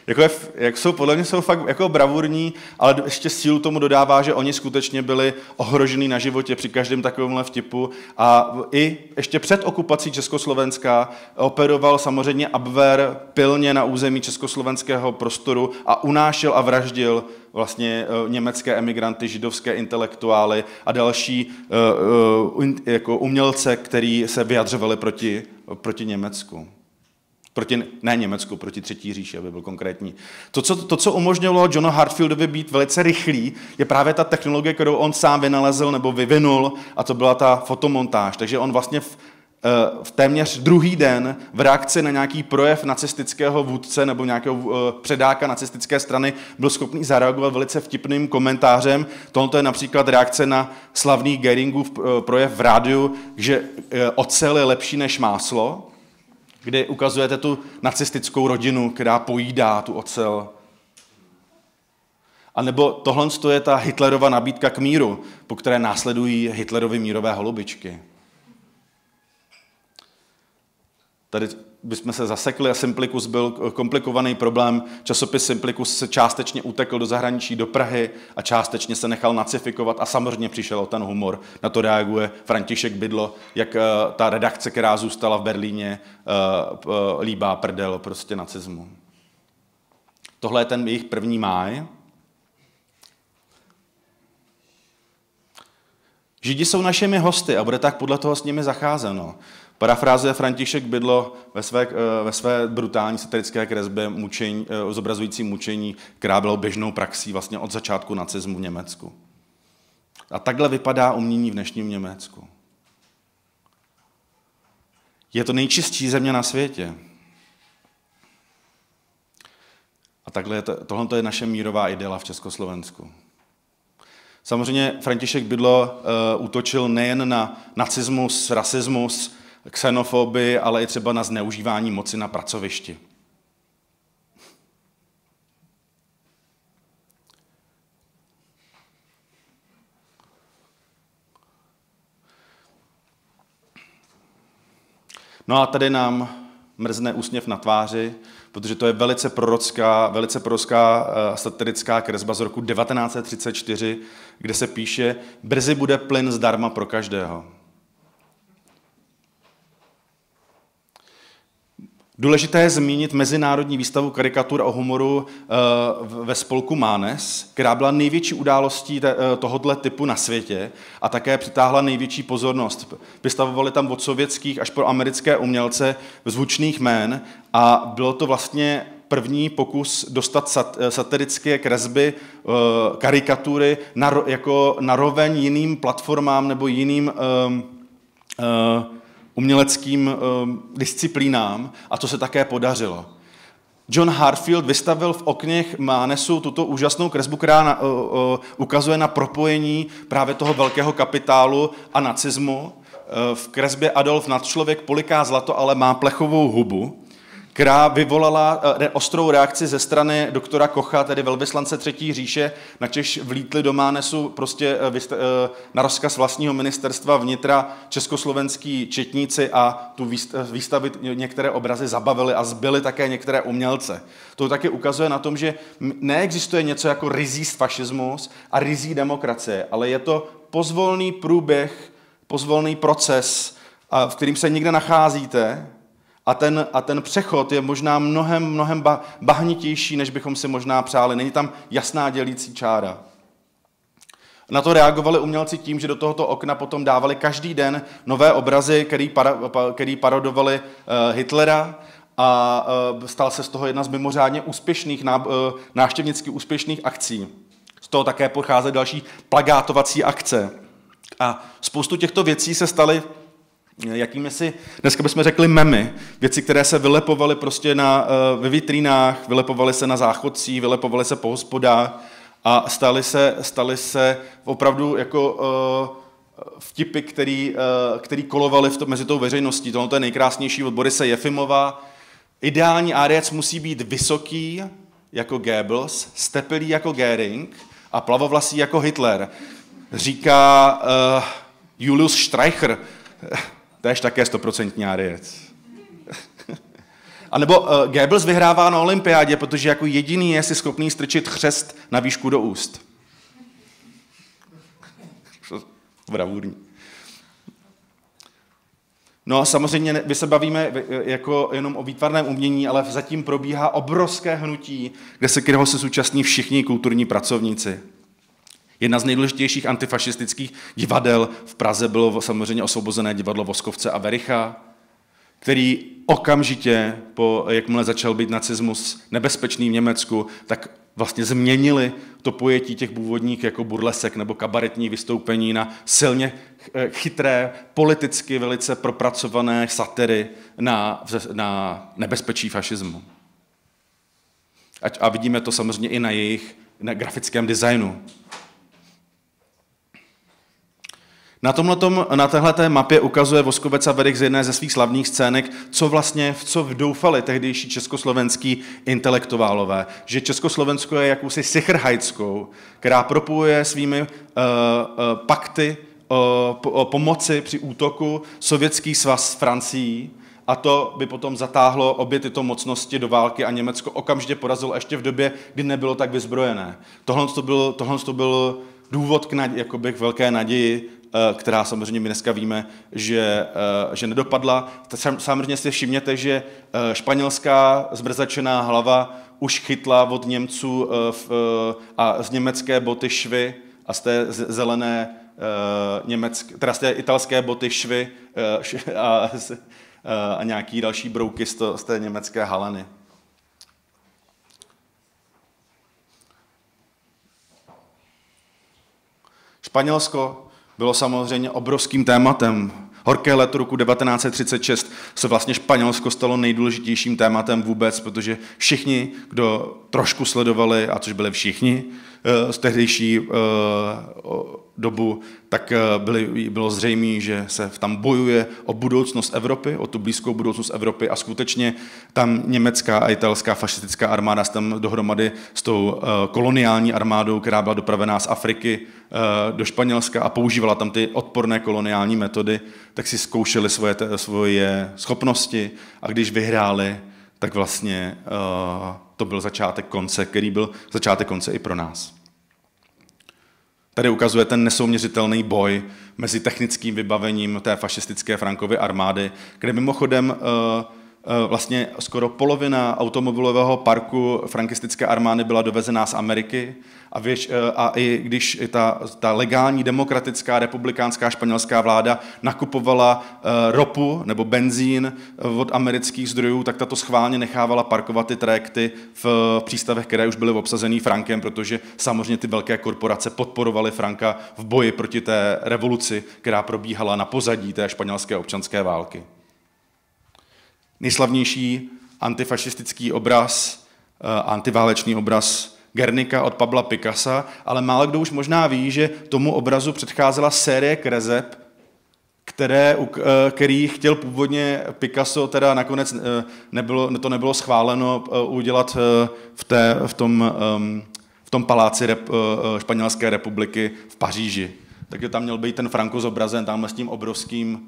A: jako je, jak jsou, podle mě jsou fakt jako bravurní, ale ještě sílu tomu dodává, že oni skutečně byli ohrožení na životě při každém takovémhle vtipu a i ještě před okupací Československa operoval samozřejmě Abwehr pilně na území československého prostoru a unášel a vraždil vlastně eh, německé emigranty, židovské intelektuály a další eh, eh, jako umělce, který se vyjadřovali proti, proti Německu. Proti, ne Německu, proti třetí říši, aby byl konkrétní. To co, to, co umožňovalo Johnu Hartfieldovi být velice rychlý, je právě ta technologie, kterou on sám vynalezl nebo vyvinul, a to byla ta fotomontáž. Takže on vlastně v, eh, v téměř druhý den v reakci na nějaký projev nacistického vůdce nebo nějakého eh, předáka nacistické strany byl schopný zareagovat velice vtipným komentářem. Tohle je například reakce na slavný Geringův eh, projev v rádiu, že ocel je lepší než máslo, kdy ukazujete tu nacistickou rodinu, která pojídá tu ocel. A nebo tohle je ta Hitlerova nabídka k míru, po které následují Hitlerovy mírové holubičky. Tady bychom se zasekli a Simplicus byl komplikovaný problém. Časopis Simplicus se částečně utekl do zahraničí, do Prahy a částečně se nechal nacifikovat a samozřejmě přišel o ten humor. Na to reaguje František Bydlo, jak uh, ta redakce, která zůstala v Berlíně, uh, líbá prdel prostě nacismu. Tohle je ten jejich první máj. Židi jsou našimi hosty a bude tak podle toho s nimi zacházeno. Parafrázuje František Bydlo ve své, eh, ve své brutální satirické kresbě mučení, eh, zobrazující mučení, která byla běžnou praxí vlastně od začátku nacismu v Německu. A takhle vypadá umění v dnešním Německu. Je to nejčistší země na světě. A takhle je to, tohle je naše mírová ideala v Československu. Samozřejmě František Bydlo uh, útočil nejen na nacismus, rasismus, xenofobii, ale i třeba na zneužívání moci na pracovišti. No a tady nám mrzne úsměv na tváři, protože to je velice prorocká, velice prorocká uh, satirická kresba z roku 1934, kde se píše, brzy bude plyn zdarma pro každého. Důležité je zmínit mezinárodní výstavu karikatur o humoru eh, ve spolku Mánes, která byla největší událostí eh, tohoto typu na světě a také přitáhla největší pozornost. Vystavovali tam od sovětských až pro americké umělce zvučných jmén a bylo to vlastně první pokus dostat eh, satirické kresby, karikatury na, jako naroveň jiným platformám nebo jiným uh, uh, uměleckým um, disciplínám a to se také podařilo. John Harfield vystavil v okněch Mánesu tuto úžasnou kresbu, která na, uh, uh, ukazuje na propojení právě toho velkého kapitálu a nacismu. Uh, v kresbě Adolf nadčlověk poliká zlato, ale má plechovou hubu která vyvolala eh, ostrou reakci ze strany doktora Kocha, tedy velvyslance Třetí říše, načež vlítli do Mánesu prostě eh, eh, na rozkaz vlastního ministerstva vnitra československý četníci a tu výstavit některé obrazy zabavili a zbyli také některé umělce. To taky ukazuje na tom, že neexistuje něco jako rizí fašismus a rizí demokracie, ale je to pozvolný průběh, pozvolný proces, v kterým se někde nacházíte, a ten, a ten přechod je možná mnohem, mnohem bahnitější, než bychom si možná přáli. Není tam jasná dělící čára. Na to reagovali umělci tím, že do tohoto okna potom dávali každý den nové obrazy, který, para, který parodovali uh, Hitlera a uh, stal se z toho jedna z mimořádně úspěšných, ná, uh, návštěvnicky úspěšných akcí. Z toho také pochází další plagátovací akce. A spoustu těchto věcí se staly jakými si, dneska bychom řekli memy, věci, které se vylepovaly prostě na, uh, ve vitrínách, vylepovaly se na záchodcích, vylepovaly se po hospodách a staly se, staly se opravdu jako uh, vtipy, který, uh, který kolovaly v to, mezi tou veřejností. Tohle je nejkrásnější od Borise Jefimova. Ideální áriec musí být vysoký jako Goebbels, stepelý jako Göring a plavovlasý jako Hitler. Říká uh, Julius Streicher, Tež také stoprocentní áriec. A nebo uh, Goebbels vyhrává na olympiádě, protože jako jediný je si schopný strčit chřest na výšku do úst. Bravurní. No samozřejmě my se bavíme jako jenom o výtvarném umění, ale zatím probíhá obrovské hnutí, kde se kterého se zúčastní všichni kulturní pracovníci. Jedna z nejdůležitějších antifašistických divadel v Praze bylo samozřejmě osvobozené divadlo Voskovce a Vericha, který okamžitě, po, jakmile začal být nacismus nebezpečný v Německu, tak vlastně změnili to pojetí těch původních jako burlesek nebo kabaretní vystoupení na silně eh, chytré, politicky velice propracované satiry na, na nebezpečí fašismu. A vidíme to samozřejmě i na jejich na grafickém designu. Na, tomhletom, na téhle mapě ukazuje Voskovec a Vedek z jedné ze svých slavných scének, co vlastně, v co doufali tehdejší československý intelektuálové. Že Československo je jakousi sichrhajskou, která propuje svými uh, uh, pakty o, o pomoci při útoku sovětský svaz s Francií, a to by potom zatáhlo obě tyto mocnosti do války a Německo okamžitě porazilo ještě v době, kdy nebylo tak vyzbrojené. Tohle to byl, tohle to byl důvod k, naději, jakoby k velké naději která samozřejmě my dneska víme, že, eh, že nedopadla. Samozřejmě si všimněte, že eh, španělská zbrzačená hlava už chytla od Němců a z německé boty švy a z té zelené německé, teda z té italské boty švy a, a nějaký další brouky z, to, z té německé halany. Španělsko bylo samozřejmě obrovským tématem. Horké leto roku 1936 se vlastně Španělsko stalo nejdůležitějším tématem vůbec, protože všichni, kdo trošku sledovali, a což byli všichni, z tehdejší eh, dobu, tak eh, byly, bylo zřejmé, že se tam bojuje o budoucnost Evropy, o tu blízkou budoucnost Evropy a skutečně tam německá a italská fašistická armáda s tam dohromady s tou koloniální armádou, která byla dopravená z Afriky do Španělska a používala tam ty odporné koloniální metody, tak si zkoušeli svoje, svoje schopnosti a když vyhráli, tak vlastně to byl začátek konce, který byl začátek konce i pro nás. Tady ukazuje ten nesouměřitelný boj mezi technickým vybavením té fašistické Frankovy armády, kde mimochodem uh, vlastně skoro polovina automobilového parku frankistické armády byla dovezená z Ameriky a, věž, eh, a i když ta, ta legální demokratická republikánská španělská vláda nakupovala eh, ropu nebo benzín od amerických zdrojů, tak tato schválně nechávala parkovat ty trajekty v přístavech, které už byly obsazený Frankem, protože samozřejmě ty velké korporace podporovaly Franka v boji proti té revoluci, která probíhala na pozadí té španělské občanské války nejslavnější antifašistický obraz, eh, antiválečný obraz Gernika od Pabla Picasa, ale málo kdo už možná ví, že tomu obrazu předcházela série kreseb, které, eh, který chtěl původně Picasso, teda nakonec eh, nebylo, to nebylo schváleno udělat v, té, v, tom, ehm, v tom paláci rep, Španělské republiky v Paříži. Takže tam měl být ten Franco zobrazen tamhle s tím obrovským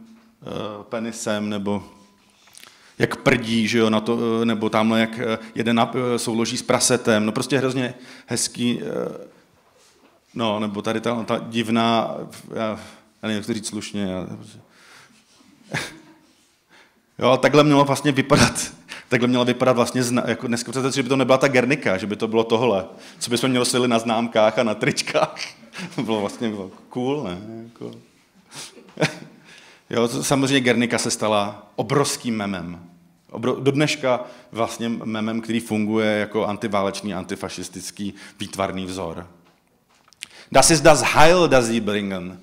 A: penisem nebo jak prdí, že jo, na to, eh, nebo tamhle jak eh, jeden na, eh, souloží s prasetem, no prostě hrozně hezký, no, nebo tady ta, ta divná, já, já nevím, jak to říct slušně, já, jo, takhle mělo vlastně vypadat, takhle měla vypadat vlastně, jako dneska představte, že by to nebyla ta Gernika, že by to bylo tohle, co bychom měli nosili na známkách a na tričkách. bylo vlastně bylo cool, ne? Jako... jo, samozřejmě Gernika se stala obrovským memem. Do dneška vlastně memem, který funguje jako antiválečný, antifašistický výtvarný vzor. Das ist das Heil, das sie bringen.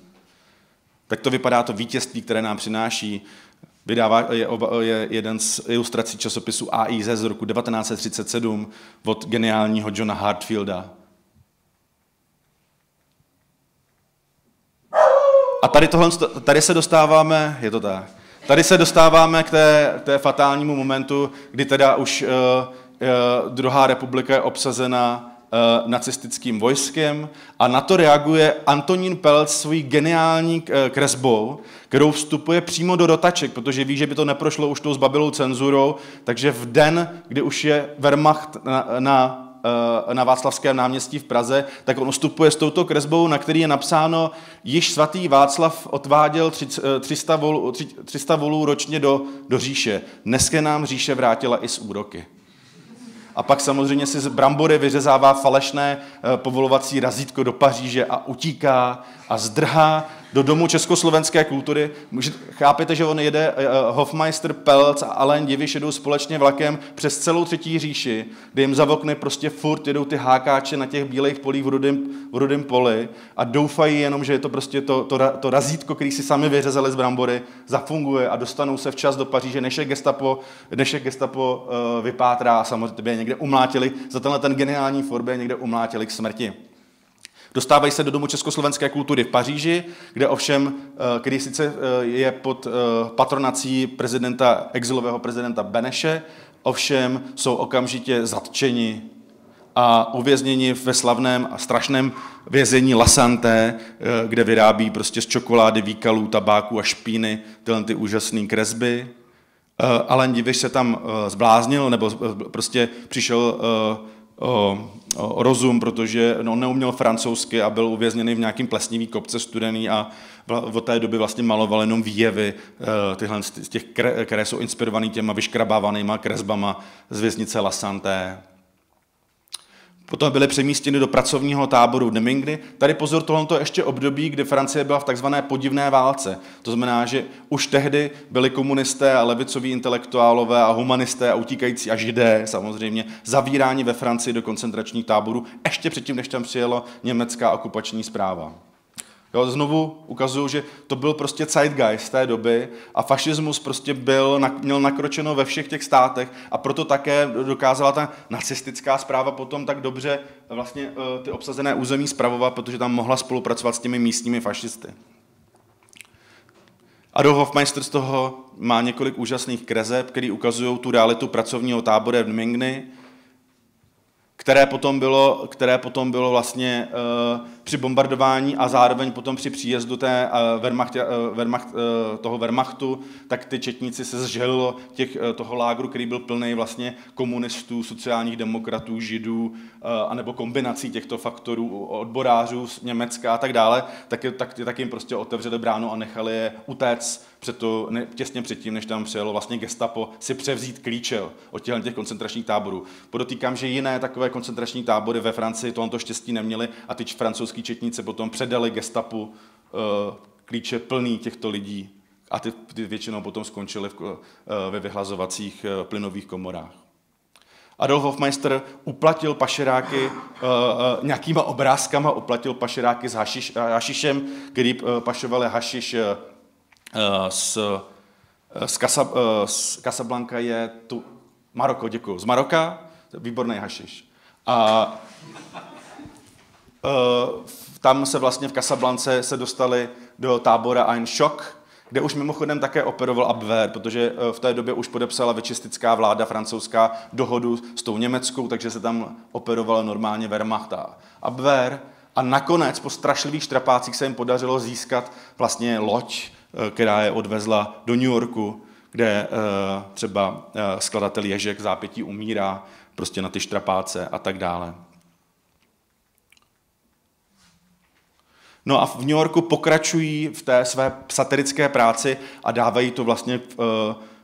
A: Tak to vypadá to vítězství, které nám přináší. Vydává, je, oba, je jeden z ilustrací časopisu AIZ z roku 1937 od geniálního Johna Hartfielda. A tady, tohle, tady se dostáváme, je to tak, tady se dostáváme k té, k té fatálnímu momentu, kdy teda už uh, uh, druhá republika je obsazena uh, nacistickým vojskem a na to reaguje Antonín Pelc svojí geniální kresbou, kterou vstupuje přímo do rotaček, protože ví, že by to neprošlo už tou zbabilou cenzurou, takže v den, kdy už je Wehrmacht na, na na Václavském náměstí v Praze, tak on ustupuje s touto kresbou, na který je napsáno, již svatý Václav odváděl 300 volů, 300 volů ročně do, do říše. Dneska nám říše vrátila i z úroky. A pak samozřejmě si z brambory vyřezává falešné eh, povolovací razítko do Paříže a utíká a zdrhá do domu československé kultury. Chápete, že on jede, eh, Hofmeister, Pelc a Alain Diviš jedou společně vlakem přes celou třetí říši, kde jim za okny prostě furt jedou ty hákáče na těch bílých polích v rudém, v rudém poli a doufají jenom, že je to prostě to, to, to razítko, který si sami vyřezali z brambory, zafunguje a dostanou se včas do Paříže, než je gestapo, než je gestapo uh, vypátrá a samozřejmě někde umlátili, za tenhle ten geniální Forbe někde umlátili k smrti. Dostávají se do Domu československé kultury v Paříži, kde ovšem, eh, který sice eh, je pod eh, patronací prezidenta, exilového prezidenta Beneše, ovšem jsou okamžitě zatčeni a uvězněni ve slavném a strašném vězení Lasanté, kde vyrábí prostě z čokolády, výkalů, tabáku a špíny tyhle ty úžasné kresby. Alain Diviš se tam zbláznil, nebo prostě přišel rozum, protože no, neuměl francouzsky a byl uvězněný v nějakým plesnivý kopce studený a od té doby vlastně maloval jenom výjevy eh, tyhle z těch, které jsou inspirované těma vyškrabávanýma kresbama z věznice La Santé. Potom byly přemístěny do pracovního táboru Demingny. Tady pozor, tohle je ještě období, kdy Francie byla v takzvané podivné válce. To znamená, že už tehdy byli komunisté a levicoví intelektuálové a humanisté a utíkající a židé samozřejmě zavíráni ve Francii do koncentračních táborů, ještě předtím, než tam přijela německá okupační zpráva. Jo, znovu ukazuju, že to byl prostě zeitgeist té doby a fašismus prostě byl, měl nakročeno ve všech těch státech a proto také dokázala ta nacistická zpráva potom tak dobře vlastně eh, ty obsazené území zpravovat, protože tam mohla spolupracovat s těmi místními fašisty. Adolf Hofmeister z toho má několik úžasných krezeb, které ukazují tu realitu pracovního tábora v Mingny, které potom bylo, které potom bylo vlastně uh, při bombardování a zároveň potom při příjezdu té uh, Wehrmacht, uh, Wehrmacht, uh, toho Wehrmachtu, tak ty četníci se zželilo těch, toho lágru, který byl plný vlastně komunistů, sociálních demokratů, židů, anebo kombinací těchto faktorů, odborářů z Německa a tak dále, tak, tak, tak jim prostě otevřeli bránu a nechali je utéct před to, ne, těsně předtím, než tam přijelo vlastně gestapo, si převzít klíče od těch, těch koncentračních táborů. Podotýkám, že jiné takové koncentrační tábory ve Francii tohoto štěstí neměly a ty francouzský četníci potom předali gestapu uh, klíče plný těchto lidí a ty, ty většinou potom skončily uh, ve vyhlazovacích uh, plynových komorách. Adolf Hofmeister uplatil pašeráky nějakýma obrázkama, uplatil pašeráky s hašiš, hašišem, který pašovali hašiš z, z, Casa, z Casablanca je tu Maroko, děkuji. Z Maroka, výborný hašiš. A tam se vlastně v Casablance se dostali do tábora Ein Schock, kde už mimochodem také operoval Abwehr, protože e, v té době už podepsala vyčistická vláda francouzská dohodu s tou německou, takže se tam operovala normálně Wehrmacht a Abwehr. A nakonec po strašlivých štrapácích se jim podařilo získat vlastně loď, e, která je odvezla do New Yorku, kde třeba skladatel Ježek zápětí umírá prostě na ty štrapáce a tak dále. No a v New Yorku pokračují v té své satirické práci a dávají to vlastně eh,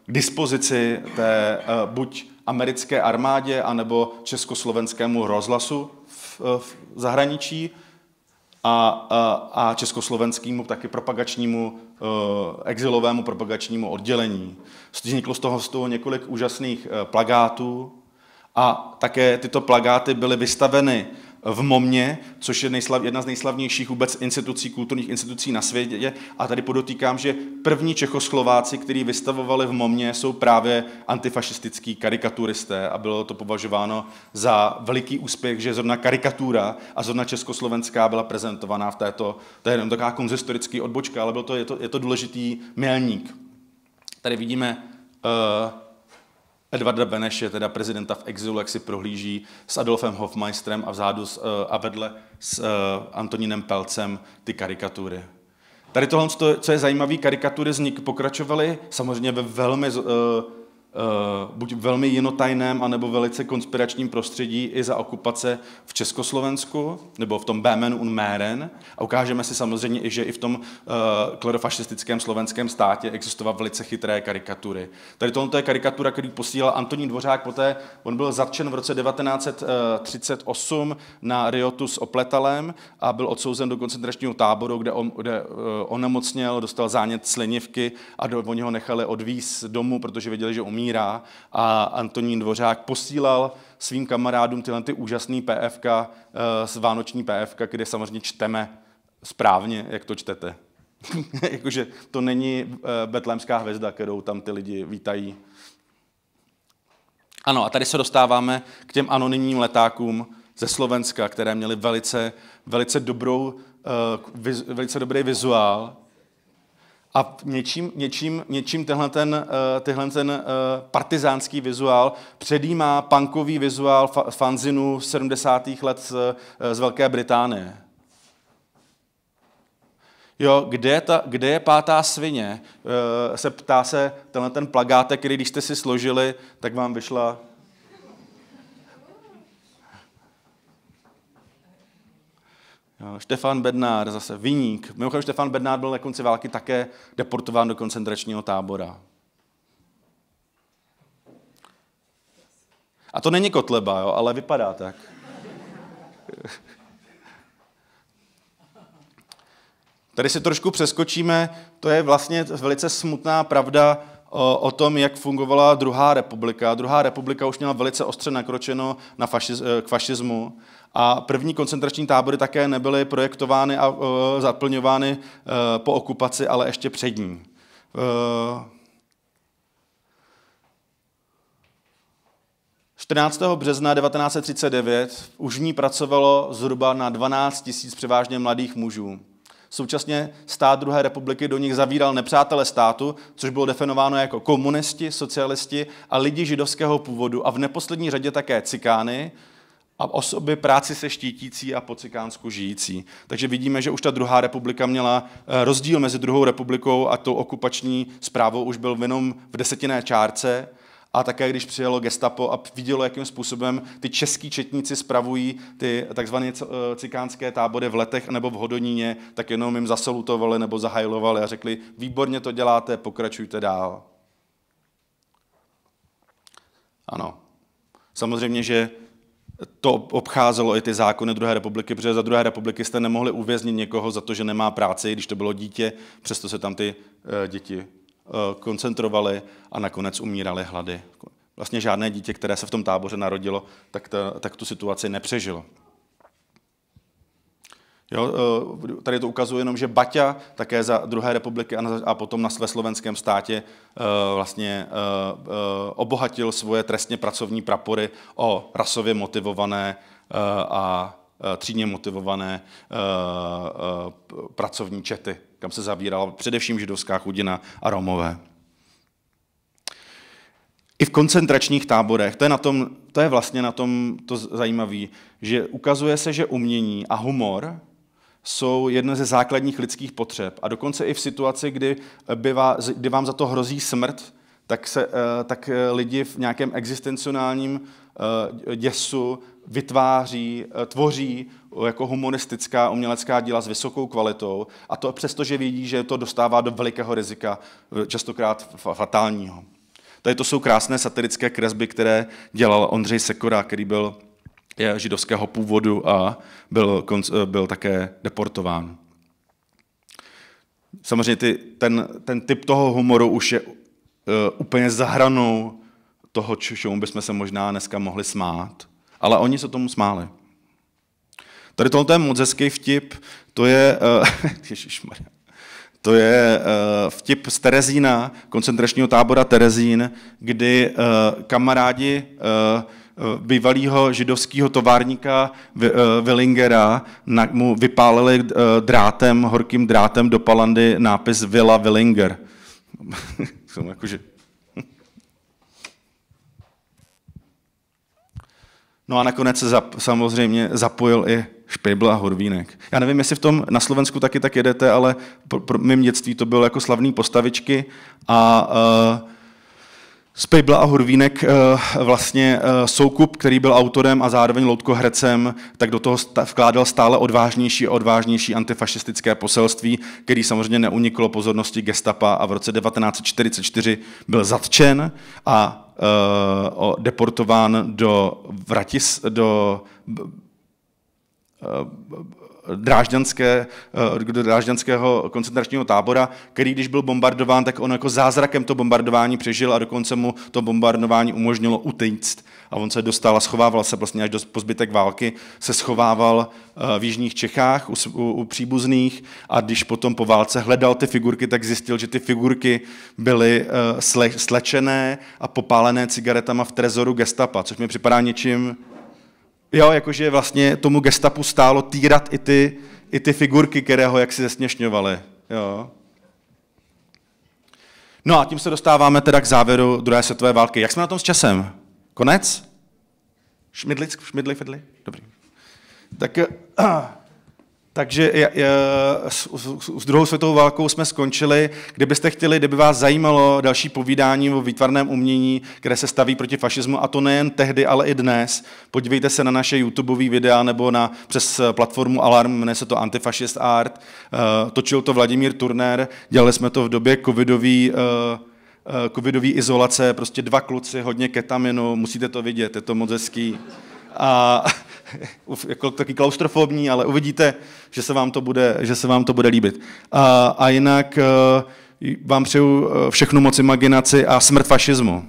A: k dispozici té eh, buď americké armádě, anebo československému rozhlasu v, eh, v zahraničí a, a, a československému taky propagačnímu, exilovému propagačnímu oddělení. Vzniklo z toho, z toho několik úžasných plagátů, a také tyto plagáty byly vystaveny v Momě, což je nejslav, jedna z nejslavnějších vůbec institucí, kulturních institucí na světě. A tady podotýkám, že první Čechoslováci, kteří vystavovali v Momě, jsou právě antifašistický karikaturisté a bylo to považováno za veliký úspěch, že zrovna karikatura a zrovna československá byla prezentovaná v této, to je jenom taková konzistorický odbočka, ale byl to, je, to, je to důležitý milník. Tady vidíme uh, Edvarda Beneše, teda prezidenta v exilu, jak si prohlíží s Adolfem Hofmeistrem a vzadu s, uh, a vedle s uh, Antonínem Pelcem ty karikatury. Tady tohle, co je zajímavé, karikatury vznik pokračovaly samozřejmě ve velmi Eh, buď velmi jinotajném, anebo velice konspiračním prostředí i za okupace v Československu, nebo v tom Bémen un Méren. A ukážeme si samozřejmě i, že i v tom uh, klerofašistickém slovenském státě existovaly velice chytré karikatury. Tady tohle je karikatura, který posílal Antonín Dvořák poté, on byl zatčen v roce 1938 na Riotu s Opletalem a byl odsouzen do koncentračního táboru, kde, on, kde uh, onemocněl, dostal zánět slinivky a do, oni ho nechali odvíz domů, protože věděli, že umí umírá a Antonín Dvořák posílal svým kamarádům tyhle ty úžasný PFK, z eh, Vánoční PFK, kde samozřejmě čteme správně, jak to čtete. Jakože to není eh, betlémská hvězda, kterou tam ty lidi vítají. Ano, a tady se dostáváme k těm anonymním letákům ze Slovenska, které měly velice, velice, dobrou, uh, velice dobrý vizuál a něčím, něčím, něčím tenhle ten, uh, tenhle ten uh, partizánský vizuál předjímá punkový vizuál fa- fanzinu 70. let z, uh, z Velké Británie. Jo, kde je, ta, kde je pátá svině? Se ptá se tenhle ten plagátek, který když jste si složili, tak vám vyšla Štefan Bednár, zase vyník. Mimochodem Štefan Bednár byl na konci války také deportován do koncentračního tábora. A to není kotleba, jo, ale vypadá tak. Tady si trošku přeskočíme, to je vlastně velice smutná pravda o, o tom, jak fungovala druhá republika. Druhá republika už měla velice ostře nakročeno na fašiz, k fašismu a první koncentrační tábory také nebyly projektovány a uh, zaplňovány uh, po okupaci, ale ještě před ní. Uh, 14. března 1939 už v ní pracovalo zhruba na 12 tisíc převážně mladých mužů. Současně stát druhé republiky do nich zavíral nepřátele státu, což bylo definováno jako komunisti, socialisti a lidi židovského původu a v neposlední řadě také cikány, a osoby práci se štítící a po cikánsku žijící. Takže vidíme, že už ta druhá republika měla eh, rozdíl mezi druhou republikou a tou okupační zprávou už byl jenom v desetinné čárce, a také když přijelo gestapo a vidělo, jakým způsobem ty český četníci spravují ty takzvané eh, cikánské tábory v letech nebo v Hodoníně, tak jenom jim zasalutovali nebo zahajlovali a řekli, výborně to děláte, pokračujte dál. Ano. Samozřejmě, že to obcházelo i ty zákony druhé republiky, protože za druhé republiky jste nemohli uvěznit někoho za to, že nemá práci, když to bylo dítě, přesto se tam ty uh, děti uh, koncentrovaly a nakonec umíraly hlady. Vlastně žádné dítě, které se v tom táboře narodilo, tak, ta, tak tu situaci nepřežilo. Jo, eh, tady to ukazuje jenom, že Baťa také za druhé republiky a potom na své slovenském státě eh, vlastně eh, obohatil svoje trestně pracovní prapory o rasově motivované a třídně motivované pracovní čety, kam se zavírala především židovská chudina a Romové. I v koncentračních táborech, to je, na tom, to je vlastně na tom to zajímavé, že ukazuje se, že umění a humor jsou jedna ze základních lidských potřeb. A dokonce i v situaci, kdy, by vás, kdy vám za to hrozí smrt, tak, se, eh, tak eh, lidi v nějakém existenciálním eh, děsu vytváří, tvoří jako humoristická umělecká díla s vysokou kvalitou a to přesto, že vědí, že to dostává do velikého rizika, častokrát fatálního. Tady to jsou krásné satirické kresby, které dělal Ondřej Sekora, který byl je židovského původu a byl, byl také deportován. Samozřejmě ty, ten, ten typ toho humoru už je uh, úplně zahranou toho, čemu bychom se možná dneska mohli smát, ale oni se tomu smáli. Tady tohle je moc hezký vtip, to je, uh, to je uh, vtip z Terezína, koncentračního tábora Terezín, kdy uh, kamarádi uh, bývalého židovského továrníka Willingera mu vypálili drátem, horkým drátem do palandy nápis Villa Willinger. No a nakonec se zap, samozřejmě zapojil i Špejbl a Horvínek. Já nevím, jestli v tom na Slovensku taky tak jedete, ale pro, pro mým dětství to bylo jako slavný postavičky a uh, Spejbla a Horvínek uh, vlastně uh, Soukup, který byl autorem a zároveň loutkohrecem, tak do toho vkládal stále odvážnější a odvážnější antifašistické poselství, který samozřejmě neuniklo pozornosti gestapa a v roce 1944 byl zatčen a uh, deportován do, Vratis, do drážďanské, eh, do drážďanského koncentračního tábora, který když byl bombardován, tak on jako zázrakem to bombardování přežil a dokonce mu to bombardování umožnilo utíct. A on se dostal a schovával se vlastně až do pozbytek války, se schovával eh, v jižních Čechách u, u, u příbuzných a když potom po válce hledal ty figurky, tak zjistil, že ty figurky byly uh, sle, slečené a popálené cigaretama v trezoru gestapa, což mi připadá něčím Jo, jakože vlastně tomu gestapu stálo týrat i ty, i ty figurky, které ho jaksi zesměšňovaly. Jo. No a tím se dostáváme teda k závěru druhé světové války. Jak jsme na tom s časem? Konec? Šmidli, šmidli, fidli? Dobrý. Tak takže s, s druhou světovou válkou jsme skončili. Kdybyste chtěli, kdyby vás zajímalo další povídání o výtvarném umění, které se staví proti fašismu, a to nejen tehdy, ale i dnes, podívejte se na naše YouTubeové videa nebo na, přes platformu Alarm, jmenuje se to Antifascist Art. Eh, točil to Vladimír Turner, dělali jsme to v době covidový covidový izolace, prostě dva kluci, hodně ketaminu, musíte to vidět, je to moc hezký. A jako taky klaustrofobní, ale uvidíte, že se vám to bude, že se vám to bude líbit. A, a jinak eh, vám přeju eh, všechnu moc imaginaci a smrt fašismu.